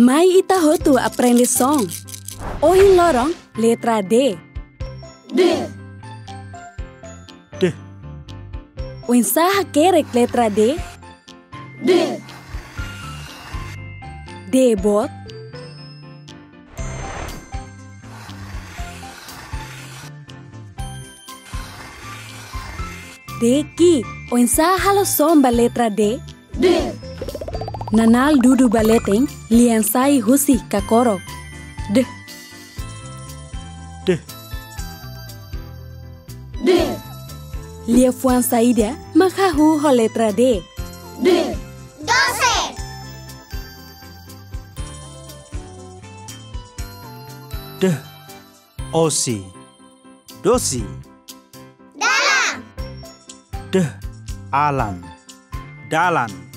Mai ita hotu aprende song. Ohin lorong letra D. D. D. Oin saha kerek letra D. D. D bot. D ki. Oin saha halo somba letra D. D. Nanal dudu baleteng lian sai husi kakoro. D. D. D. Lia fuan saida makahu ho letra D. D. doce, D. Osi. Dosi. dalam, D. Alan. Dalan.